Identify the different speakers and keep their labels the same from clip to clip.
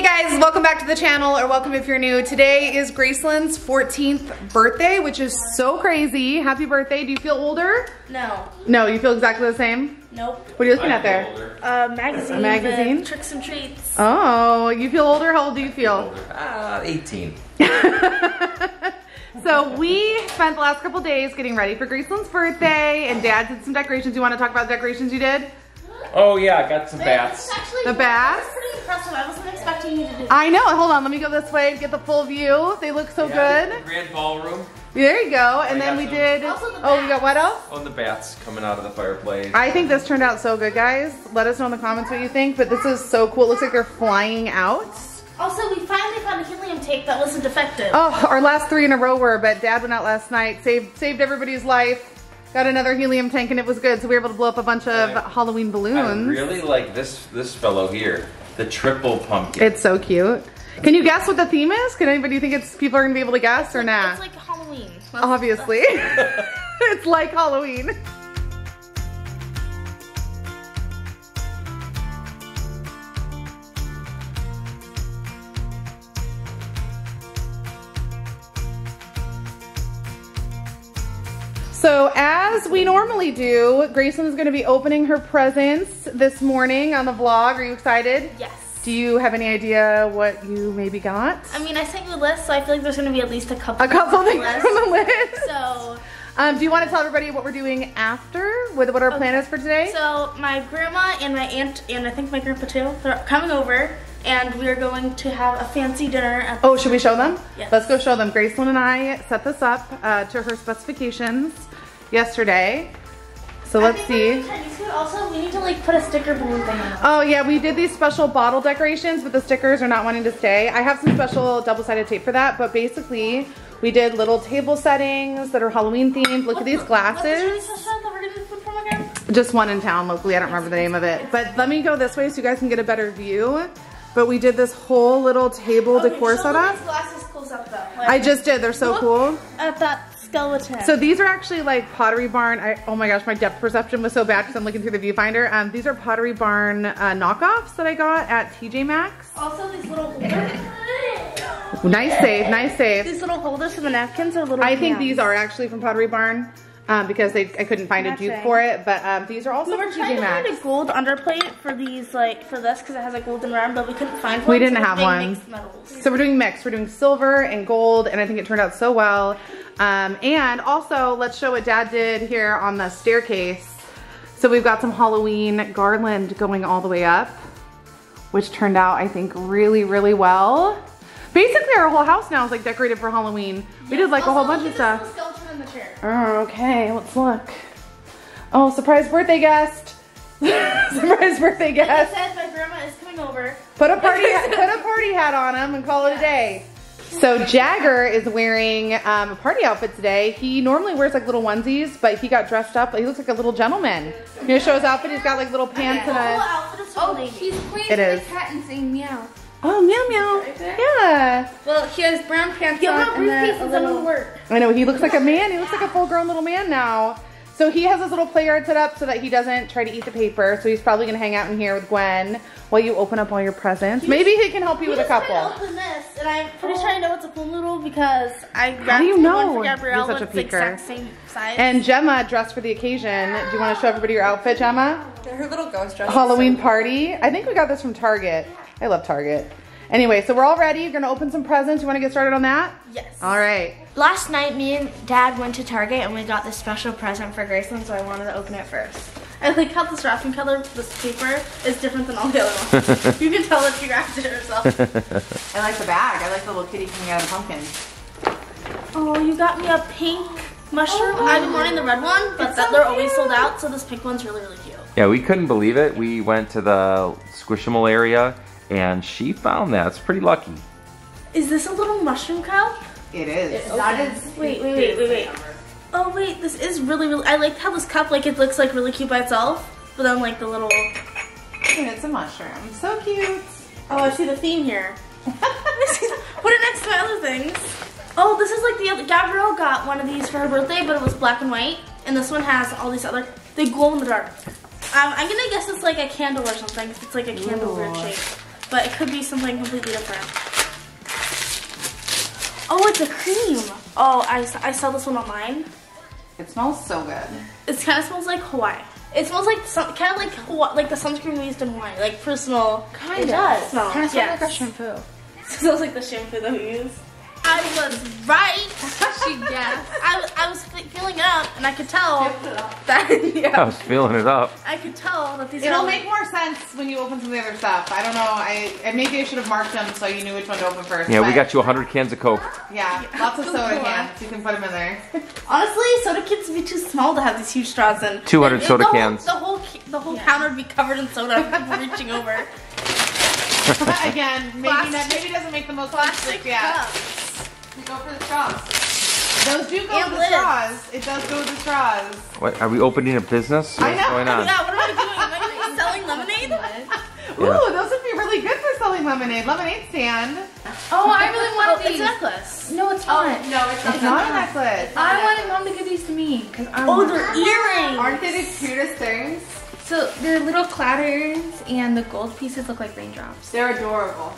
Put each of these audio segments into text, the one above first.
Speaker 1: Hey guys, welcome back to the channel, or welcome if you're new. Today is Gracelynn's 14th birthday, which is so crazy. Happy birthday. Do you feel older?
Speaker 2: No.
Speaker 1: No, you feel exactly the same?
Speaker 2: Nope.
Speaker 1: What are you looking at there?
Speaker 2: A magazine.
Speaker 1: A magazine?
Speaker 2: Tricks and treats.
Speaker 1: Oh, you feel older? How old do you feel?
Speaker 3: Uh, 18.
Speaker 1: So we spent the last couple days getting ready for Gracelynn's birthday, and Dad did some decorations. You want to talk about the decorations you did?
Speaker 3: Oh yeah, I got some bats.
Speaker 1: The bats?
Speaker 2: That's pretty impressive. I wasn't expecting you to do
Speaker 1: I know. Hold on. Let me go this way and get the full view. They look so good.
Speaker 3: Grand ballroom.
Speaker 1: There you go. And
Speaker 3: I
Speaker 1: then we
Speaker 3: some.
Speaker 1: did.
Speaker 2: Also the
Speaker 1: Oh, we got what else?
Speaker 3: Oh, the bats coming out of the fireplace.
Speaker 1: I think this turned out so good, guys. Let us know in the comments what you think. But this is so cool. It looks like they're flying out.
Speaker 2: Also, we finally found a helium tape that wasn't defective.
Speaker 1: Oh, our last three in a row were, but Dad went out last night, saved saved everybody's life. Got another helium tank and it was good, so we were able to blow up a bunch of
Speaker 3: Right.
Speaker 1: Halloween
Speaker 3: I
Speaker 1: balloons.
Speaker 3: really like this this fellow here, the triple pumpkin.
Speaker 1: It's so cute. Can you guess what the theme is? Can anybody think it's people are gonna be able to guess or not?
Speaker 2: It's like Halloween.
Speaker 1: Obviously. it's like Halloween. So as we normally do, Grayson is going to be opening her presents this morning on the vlog. Are you excited?
Speaker 2: Yes.
Speaker 1: Do you have any idea what you maybe got?
Speaker 2: I mean, I sent you a list, so I feel like there's gonna be at least a couple.
Speaker 1: A couple
Speaker 2: on the
Speaker 1: things
Speaker 2: list.
Speaker 1: from the list.
Speaker 2: So,
Speaker 1: Um, do you want to tell everybody what we're doing after? What, what our plan is for today?
Speaker 2: so my grandma and my aunt and I think my grandpa too, they're coming over, and we are going to have a fancy dinner. At
Speaker 1: oh, should we show them?
Speaker 2: Yes.
Speaker 1: Let's go show them. Gracelynn and I set this up uh, to her specifications yesterday. So let's see.
Speaker 2: Also, we need to like put a sticker balloon thing on.
Speaker 1: Oh yeah, we did these special bottle decorations, but the stickers are not wanting to stay. I have some special double-sided tape for that, but basically we did little table settings that are Halloween themed. Look at these
Speaker 2: What's the Chinese
Speaker 1: glasses.
Speaker 2: restaurant that we're getting food from again?
Speaker 1: Just one in town locally. I don't remember the name of it. But let me go this way so you guys can get a better view. But we did this whole little table decor
Speaker 2: show
Speaker 1: setup.
Speaker 2: These glasses close up though.
Speaker 1: I just did. They're so
Speaker 2: Look.
Speaker 1: cool.
Speaker 2: at that skeleton.
Speaker 1: So these are actually like Pottery Barn. I, oh my gosh, my depth perception was so bad because I'm looking through the viewfinder. Um, these are Pottery Barn uh, knockoffs that I got at TJ Maxx.
Speaker 2: also these little holders.
Speaker 1: Nice save, nice save.
Speaker 2: These little holders for the napkins are little.
Speaker 1: I think
Speaker 2: hands.
Speaker 1: these are actually from Pottery Barn um, because they, I couldn't find a dupe for it. But um, these are also
Speaker 2: We were trying to
Speaker 1: Maxx.
Speaker 2: find a gold underplate for these, like for this, because it has a golden round, but we couldn't find one.
Speaker 1: We didn't
Speaker 2: so we're
Speaker 1: have
Speaker 2: doing
Speaker 1: one. So we're doing mixed. We're doing silver and gold, and I think it turned out so well. Um, and also, let's show what Dad did here on the staircase. So we've got some Halloween garland going all the way up, which turned out, I think, really, really well. Basically, our whole house now is like decorated for Halloween. We did like a whole bunch of stuff.
Speaker 2: Little skeleton in the chair.
Speaker 1: Oh, okay, let's look. Oh, surprise birthday guest. surprise birthday
Speaker 2: Like I
Speaker 1: guest.
Speaker 2: said, my grandma is coming over.
Speaker 1: Put a party put a party hat on him and call it a day. So Jagger is wearing um, a party outfit today. He normally wears like little onesies, but he got dressed up. He looks like a little gentleman. You know, show his outfit. He's got like little pants
Speaker 2: The
Speaker 1: and
Speaker 2: whole
Speaker 1: a
Speaker 2: outfit
Speaker 4: Oh, he's playing
Speaker 1: It
Speaker 4: with cat and saying meow.
Speaker 1: Oh meow meow.
Speaker 4: Right?
Speaker 1: Yeah,
Speaker 4: Well, he has brown pants
Speaker 2: Give him
Speaker 4: on
Speaker 2: a
Speaker 4: and then
Speaker 2: briefcase
Speaker 4: a
Speaker 2: and send him to
Speaker 4: little.
Speaker 2: work.
Speaker 1: I know. He looks like a man. He looks like a full grown little man now. So he has his little play yard set up so that he doesn't try to eat the paper. So he's probably gonna hang out in here with Gwen while you open up all your presents. Maybe he can help you
Speaker 2: He
Speaker 1: with a
Speaker 2: was trying
Speaker 1: couple.
Speaker 2: to open this, and I'm pretty sure I know it's a pool noodle because I
Speaker 1: How
Speaker 2: grabbed
Speaker 1: do you
Speaker 2: one
Speaker 1: know?
Speaker 2: for Gabrielle.
Speaker 1: You're such a
Speaker 2: it's the
Speaker 1: peeker.
Speaker 2: exact same size.
Speaker 1: And Gemma dressed for the occasion. Do you want to show everybody your outfit, Gemma?
Speaker 4: Her little ghost dress.
Speaker 1: Halloween
Speaker 4: so
Speaker 1: party. I think we got this from Target. I love Target. Anyway, so we're all ready. You're gonna open some presents. You want to get started on that?
Speaker 2: yes.
Speaker 1: All right.
Speaker 5: Last night, me and Dad went to Target and we got this special present for Gracelynn, so I wanted to open it first.
Speaker 2: I like how this wrapping color, this paper, is different than all the other ones. you can tell if you wrapped it yourself.
Speaker 1: I like the bag. I like the little kitty coming out of the pumpkin.
Speaker 2: oh, you got me a pink mushroom. Oh. I've been wanting the red one, but that, they're always sold out, so this pink one's really, really cute.
Speaker 3: Yeah, we couldn't believe it. We went to the Squishable area and she found that. It's pretty lucky.
Speaker 2: Is this a little mushroom cup?
Speaker 1: It is.
Speaker 4: That is.
Speaker 2: Wait, wait, wait, wait, wait. Oh wait, this is really, really. I like how this cup, like, it looks like really cute by itself, but then like the little.
Speaker 1: And it's a mushroom. So cute.
Speaker 2: Oh, I see the theme here. Put it next to my other things. Oh, this is like the other. Gabrielle got one of these for her birthday, but it was black and white, and this one has all these other. They glow in the dark. Um, I'm gonna guess it's like a candle or something, It's like a candle weird shape. But it could be something completely different. Oh, it's a cream. Oh, I, I saw this one online.
Speaker 1: It smells so good.
Speaker 2: It kind of smells like Hawaii. It smells like some kind of like Hawaii, like the sunscreen we used in Hawaii, like personal.
Speaker 1: Kind
Speaker 2: it does smell.
Speaker 4: Kind of
Speaker 2: yes.
Speaker 4: like a shampoo.
Speaker 2: It smells like the shampoo that we use. I was right.
Speaker 4: She guessed.
Speaker 2: I, I was fe- feeling it up, and I could tell that
Speaker 3: I was feeling it up.
Speaker 2: I could tell that these
Speaker 1: It'll
Speaker 2: are
Speaker 1: make more sense when you open some of the other stuff. I don't know. I and maybe I should have marked them so you knew which one to open first.
Speaker 3: Yeah, we
Speaker 1: but-
Speaker 3: got you 100 cans of Coke.
Speaker 1: Yeah, lots of soda
Speaker 2: Cool.
Speaker 1: cans. You can put them in there.
Speaker 2: honestly soda cans would be too small to have these huge straws in.
Speaker 3: 200
Speaker 2: And- and
Speaker 3: soda
Speaker 2: the whole-
Speaker 3: cans.
Speaker 2: The whole ca- the whole counter would be covered in soda. People reaching over.
Speaker 1: Again, maybe
Speaker 2: Plastic-
Speaker 1: not, maybe doesn't make the most
Speaker 2: Plastic
Speaker 1: sense. Yeah,
Speaker 2: cups.
Speaker 1: We go for the straws. Those do go
Speaker 2: And
Speaker 1: with the
Speaker 2: lids.
Speaker 1: straws. It does go with the straws.
Speaker 3: What? Are we opening a business? What's going on?
Speaker 2: Yeah, what am I doing? Am I selling lemonade?
Speaker 1: Ooh, those would be really good for selling lemonade. Lemonade stand.
Speaker 4: Oh, I really
Speaker 2: Oh,
Speaker 4: wanted
Speaker 2: it's a
Speaker 4: these.
Speaker 2: necklace.
Speaker 4: No, it's
Speaker 5: Oh,
Speaker 4: not. no, it's
Speaker 1: It's not a necklace.
Speaker 4: I wanted mom to give these to me because I
Speaker 2: Oh,
Speaker 4: want.
Speaker 2: they're earrings.
Speaker 1: Aren't they the cutest things?
Speaker 4: So they're little clatters, and the gold pieces look like raindrops.
Speaker 1: They're adorable.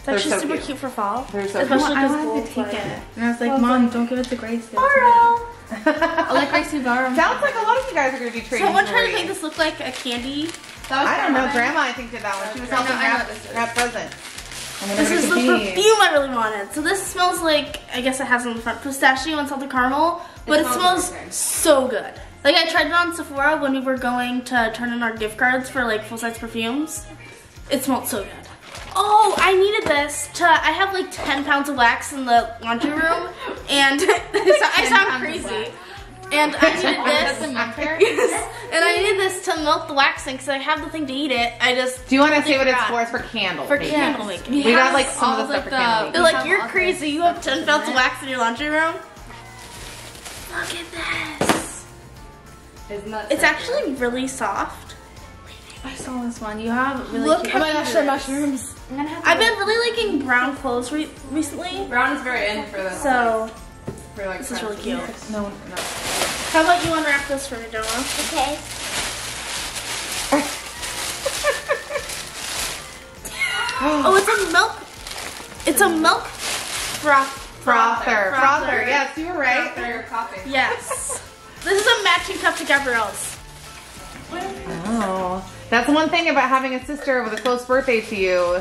Speaker 2: It's actually
Speaker 1: so
Speaker 2: super
Speaker 1: cute.
Speaker 2: cute. for fall.
Speaker 1: They're so
Speaker 2: Especially
Speaker 4: I
Speaker 2: because
Speaker 4: wanted
Speaker 2: gold's
Speaker 4: to take
Speaker 2: like-
Speaker 4: it, and I was like,
Speaker 2: I was
Speaker 4: "Mom,
Speaker 2: like,
Speaker 4: don't give it to Grace. Give it to me."
Speaker 2: Borrow.
Speaker 4: I like let Gracie borrow.
Speaker 1: Sounds like a lot of you guys are going to be trading.
Speaker 2: Someone tried to make this look like a candy.
Speaker 1: I don't know. Grandma, I think, did that one. She was
Speaker 4: I know-
Speaker 1: helping wrap,
Speaker 4: this is.
Speaker 1: wrap present.
Speaker 2: This is the perfume I really wanted. So this smells like, I guess it has on the front, pistachio and salted caramel, but it,
Speaker 1: smells
Speaker 2: smells
Speaker 1: good.
Speaker 2: so good. Like I tried it on Sephora when we were going to turn in our gift cards for like full-size perfumes. It smelled so good. Oh, I needed this to, I have like 10 pounds of wax in the laundry room, and I sound crazy. And I needed this. Yes. And I needed this to melt the waxing because I have the thing to eat it. I just
Speaker 1: Do you want to say what it's for? It's for candle.
Speaker 2: For
Speaker 1: making.
Speaker 2: candle making.
Speaker 1: We got like some
Speaker 4: all
Speaker 1: of the stuff
Speaker 4: like
Speaker 1: for candle making.
Speaker 2: They're like, you're crazy. You have 10 pounds of wax in your laundry room. Look at this.
Speaker 4: Isn't that
Speaker 2: It's actually really soft.
Speaker 4: I saw this one. You have really
Speaker 2: Look
Speaker 4: cute.
Speaker 2: how Oh my gosh, they're mushrooms.
Speaker 4: I'm gonna have to
Speaker 2: I've been really liking brown clothes re- recently.
Speaker 1: Brown is very in for this.
Speaker 2: So,
Speaker 1: for like
Speaker 2: this is really cute.
Speaker 1: No, no.
Speaker 2: How about you unwrap this for me, Jonah?
Speaker 5: Okay.
Speaker 2: Oh, it's a milk. It's a mm-hmm. milk froth.
Speaker 1: Frother. Frother. Yes, you were right.
Speaker 2: Yes. this is a matching cup to Gabrielle's.
Speaker 1: Oh, that's one thing about having a sister with a close birthday to you.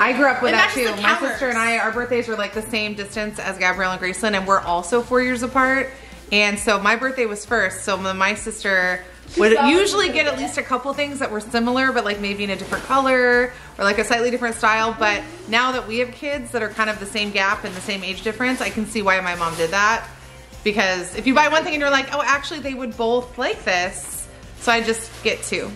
Speaker 1: I grew up with
Speaker 2: It
Speaker 1: that too. My sister and I, our birthdays were like the same distance as Gabrielle and Gracelynn, and we're also four years apart. And so my birthday was first. So my sister would usually get at least a couple things that were similar, but like maybe in a different color or like a slightly different style. But now that we have kids that are kind of the same gap and the same age difference, I can see why my mom did that. Because if you buy one thing and you're like, oh, actually they would both like this. So I just get two.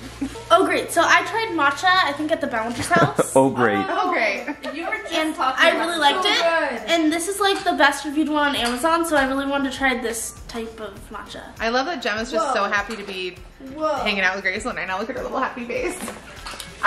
Speaker 2: Oh, great. So I tried matcha, I think, at the Ballinger's house.
Speaker 3: Oh, great.
Speaker 1: Oh, great.
Speaker 4: Um, you were just
Speaker 2: and
Speaker 4: talking
Speaker 2: I
Speaker 4: about
Speaker 2: really liked
Speaker 4: so
Speaker 2: it.
Speaker 4: good.
Speaker 2: And this is like the best reviewed one on Amazon, so I really wanted to try this type of matcha.
Speaker 1: I love that Gemma's just so happy to be
Speaker 2: Whoa.
Speaker 1: hanging out with Gracelynn right now. Look at her little happy face.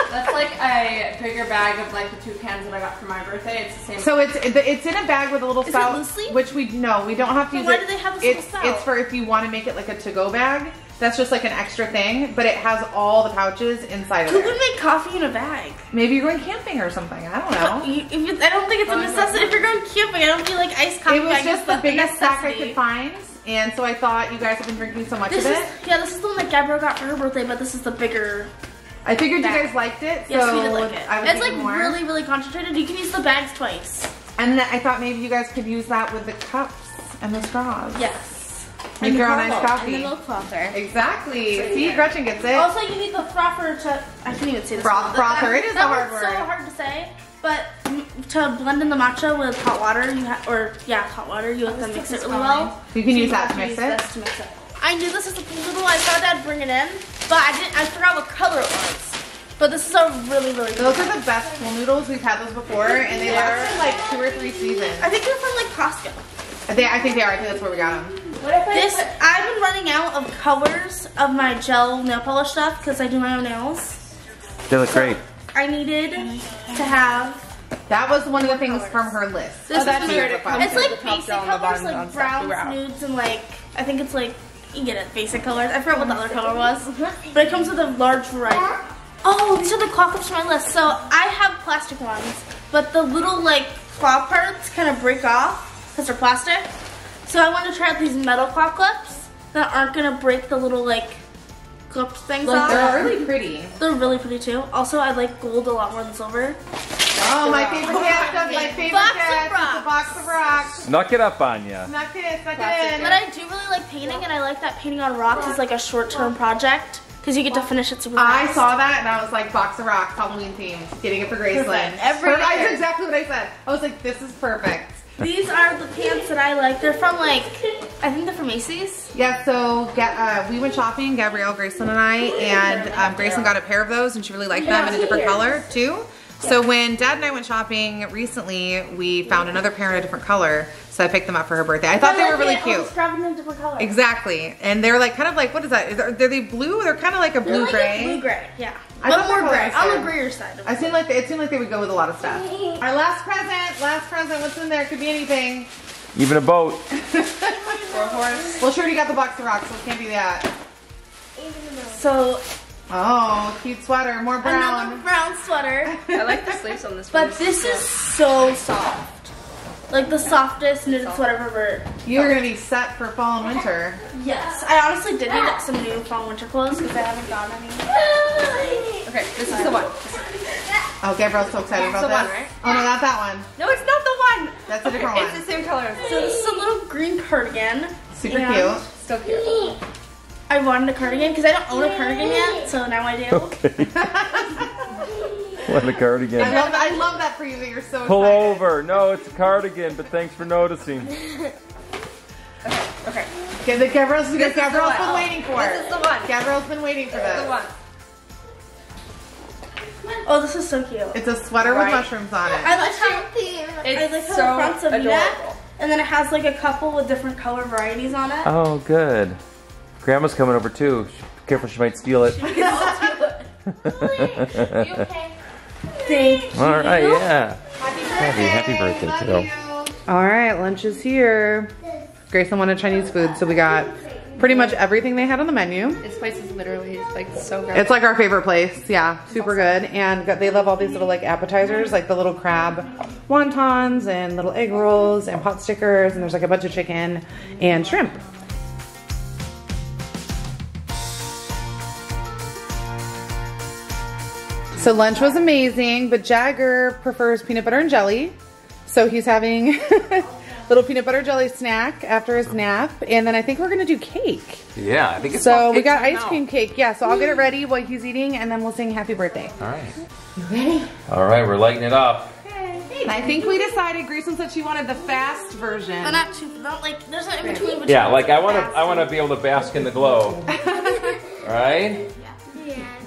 Speaker 6: That's like a bigger bag of like the two cans that I got for my birthday. It's the same.
Speaker 1: So it's it's in a bag with a little
Speaker 2: Is it
Speaker 1: spout, which we no, we don't have to
Speaker 2: Then
Speaker 1: use
Speaker 2: why
Speaker 1: it.
Speaker 2: do they have this
Speaker 1: it's
Speaker 2: little spout?
Speaker 1: it's for if you want to make it like a to-go bag. That's just like an extra thing, but it has all the pouches inside of
Speaker 2: Who
Speaker 1: it.
Speaker 2: would make coffee in a bag?
Speaker 1: Maybe you're going camping or something. I don't know.
Speaker 2: You, if you, I don't think it's a necessity. If you're going camping, I don't feel like iced coffee
Speaker 1: It was just the biggest sack I could find, and so I thought you guys have been drinking so much
Speaker 2: This
Speaker 1: of
Speaker 2: is
Speaker 1: it.
Speaker 2: yeah, this is the one that Gabrielle got for her birthday, but this is the bigger.
Speaker 1: I figured you guys liked it, so
Speaker 2: Yes, we did like it.
Speaker 1: I was
Speaker 2: It's like
Speaker 1: more.
Speaker 2: really, really concentrated. You can use the bags twice.
Speaker 1: And then I thought maybe you guys could use that with the cups and the straws.
Speaker 2: Yes.
Speaker 1: Make your own iced
Speaker 2: And
Speaker 1: coffee.
Speaker 2: the milk frother.
Speaker 1: Exactly. See, Gretchen gets it.
Speaker 2: Also, you need the frother to. I can't even say this.
Speaker 1: Froth- frother. It is
Speaker 2: that
Speaker 1: a hard word.
Speaker 2: so hard to say. But to blend in the matcha with hot water, you have, or yeah, hot water, you have to mix it really well.
Speaker 1: You can use
Speaker 2: So
Speaker 1: that to mix
Speaker 2: use
Speaker 1: it.
Speaker 2: to mix it. I knew this was a little. I thought I'd bring it in, but I didn't. I forgot what color it was. But this is a really, really.
Speaker 1: Those are the best pool noodles. We've had those before, and they lasted like two or three seasons.
Speaker 2: I think they're from like Costco.
Speaker 1: They, I think they are. I think that's where we got them.
Speaker 2: This I've been running out of colors of my gel nail polish stuff because I do my own nails.
Speaker 3: They look great.
Speaker 2: I needed to have
Speaker 1: That was one of the things from her list.
Speaker 2: this.
Speaker 4: Oh, that's
Speaker 2: is
Speaker 4: where
Speaker 2: my-
Speaker 4: it
Speaker 2: It's like basic
Speaker 4: gel and the
Speaker 2: colors, like
Speaker 4: on stuff to wear out.
Speaker 2: browns, nudes, and like I think it's like you get it, basic colors. I forgot what the mm-hmm. other color was, mm-hmm. but it comes with a large variety. Oh, these are the claw clips on my list. So I have plastic ones, but the little like claw parts kind of break off because they're plastic. So I want to try out these metal claw clips that aren't gonna break the little like clip things off.
Speaker 1: They're really pretty.
Speaker 2: They're really pretty too. Also, I like gold a lot more than silver.
Speaker 1: Oh, my favorite oh, gift of my favorite
Speaker 2: Box of
Speaker 1: gift is a box of rocks.
Speaker 3: Snuck it up on ya.
Speaker 1: Snuck it, snuck it in.
Speaker 2: But I do really like painting, and I like that painting on rocks is like a short-term project because you get to finish it super
Speaker 1: I saw that and I was like, box of rocks, Halloween themed. Getting it for Gracelynn.
Speaker 2: Perfect. Every
Speaker 1: Perfect.
Speaker 2: year.
Speaker 1: That's exactly what I said. I was like, this is perfect.
Speaker 2: These are the pants that I like. They're from like, I think they're from Macy's.
Speaker 1: Yeah, so uh, we went shopping, Gabrielle, Grayson, and I, and um, Gracelynn got a pair of those, and she really liked them in a different color too. So when Dad and I went shopping recently, we found another pair in a different color, so I picked them up for her birthday. I thought they were really cute.
Speaker 2: them in a different color.
Speaker 1: Exactly, and they're like kind of like what is that? Are they blue? They're kind of like a
Speaker 2: They're
Speaker 1: blue
Speaker 2: like a
Speaker 1: gray.
Speaker 2: Blue gray, yeah.
Speaker 1: I
Speaker 2: but
Speaker 1: thought
Speaker 2: more gray.
Speaker 1: nice
Speaker 2: On
Speaker 1: there.
Speaker 2: the grayer side.
Speaker 1: I seemed like it seemed like they would go with a lot of stuff. Our last present, last present. What's in there? Could be anything.
Speaker 3: Even a boat.
Speaker 1: Well, sure, you got the box of rocks, so it can't be that.
Speaker 2: So
Speaker 1: Oh, cute sweater, more brown.
Speaker 2: another brown sweater,
Speaker 6: I like the sleeves on this one.
Speaker 2: but this is so soft. Like the softest knitted sweater I've ever.
Speaker 1: You're gonna be set for fall and winter.
Speaker 2: Yes, I honestly did need some new fall and winter clothes because I haven't gotten any.
Speaker 6: Okay, this is the one.
Speaker 1: Oh, Gabrielle's so excited about
Speaker 6: the
Speaker 1: this.
Speaker 6: one, right?
Speaker 1: Oh no, not that one.
Speaker 6: No, it's not the one.
Speaker 1: That's a different one.
Speaker 6: It's the same color.
Speaker 2: So this is a little green cardigan.
Speaker 1: Super cute.
Speaker 6: Still cute.
Speaker 2: I wanted a cardigan because I don't own a cardigan yet, so now I do.
Speaker 3: Okay. what a
Speaker 1: I
Speaker 3: cardigan.
Speaker 1: love. I love that for you that you're so
Speaker 3: Pull
Speaker 1: excited.
Speaker 3: over. No, it's a cardigan, but thanks for noticing.
Speaker 6: Okay.
Speaker 1: Okay, Okay, the Gabrielle's,
Speaker 6: This is the
Speaker 1: Gabrielle's
Speaker 6: one.
Speaker 1: been waiting for
Speaker 6: This
Speaker 1: it.
Speaker 6: is the one.
Speaker 1: Gabrielle's been waiting for
Speaker 6: This is the
Speaker 1: this.
Speaker 6: one.
Speaker 2: Oh, this is so cute.
Speaker 1: It's a sweater
Speaker 6: Right.
Speaker 1: with mushrooms on it.
Speaker 2: I like how I
Speaker 6: It's
Speaker 2: like how
Speaker 6: so
Speaker 2: the front's a V-neck,
Speaker 6: adorable.
Speaker 2: and then it has like a couple with different color varieties on it.
Speaker 3: Oh, good. Grandma's coming over too. Careful, she might steal it.
Speaker 2: Thank you.
Speaker 3: All right, yeah. Happy, happy birthday,
Speaker 1: Love
Speaker 3: kiddo.
Speaker 1: you. All right, lunch is here. Grayson wanted Chinese food, so we got pretty much everything they had on the menu.
Speaker 6: This place is literally like so good.
Speaker 1: It's like our favorite place. Yeah, super good. And they love all these little like appetizers, like the little crab wontons and little egg rolls and pot stickers. And there's like a bunch of chicken and shrimp. So lunch was amazing, but Jagger prefers peanut butter and jelly. So he's having a little peanut butter jelly snack after his nap. And then I think we're gonna do cake.
Speaker 3: Yeah, I think it's
Speaker 1: So we got ice
Speaker 3: now.
Speaker 1: cream cake. Yeah, so I'll get it ready while he's eating and then we'll sing happy birthday.
Speaker 3: All right. You ready? All right, we're lighting it up.
Speaker 1: I think we decided Grayson said she wanted the fast version.
Speaker 2: But not too, not like, there's an in between.
Speaker 3: Yeah, like I want to, I want to be able to bask in the glow. All right.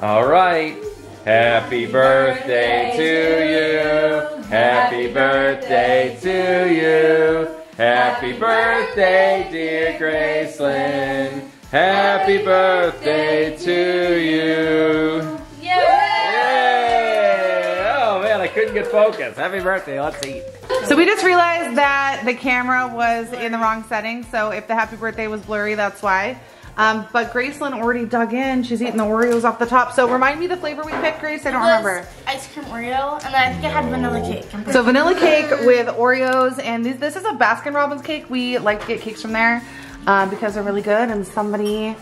Speaker 3: All right. Happy birthday to you. Happy birthday to you. Happy birthday, dear Gracelynn. Happy birthday to you. Yay! Oh man, I couldn't get focused. Happy birthday. Let's eat.
Speaker 1: So we just realized that the camera was in the wrong setting. So if the happy birthday was blurry, that's why. Um, but Gracelynn already dug in. She's eating the Oreos off the top. So remind me the flavor we picked, Grace. I don't remember.
Speaker 2: Ice cream Oreo, and then I think I had vanilla cake.
Speaker 1: So vanilla cake with Oreos, and this, this is a Baskin Robbins cake. We like to get cakes from there uh, because they're really good. And somebody,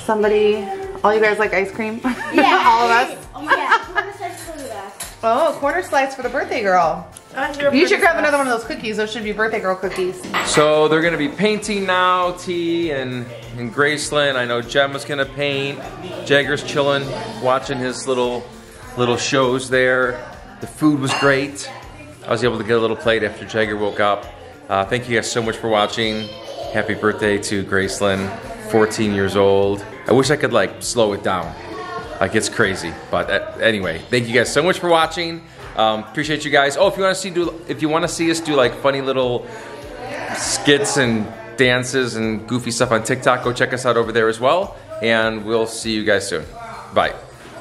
Speaker 1: somebody, all you guys like ice cream?
Speaker 2: Yeah.
Speaker 1: all of us.
Speaker 2: Oh my god.
Speaker 1: Oh, corner slice for the birthday girl. You should grab another one of those cookies. Those should be birthday girl cookies.
Speaker 3: So they're gonna be painting now, T and, and Gracelynn. I know Gemma's gonna paint. Jagger's chilling, watching his little little shows there. The food was great. I was able to get a little plate after Jagger woke up. Uh, thank you guys so much for watching. Happy birthday to Gracelynn, 14 years old. I wish I could like slow it down. Like it's crazy, but uh, anyway, thank you guys so much for watching. Um, appreciate you guys. Oh, if you want to see do if you want to see us do like funny little skits and dances and goofy stuff on TikTok, go check us out over there as well. And we'll see you guys soon. Bye.